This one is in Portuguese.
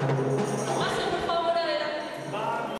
Música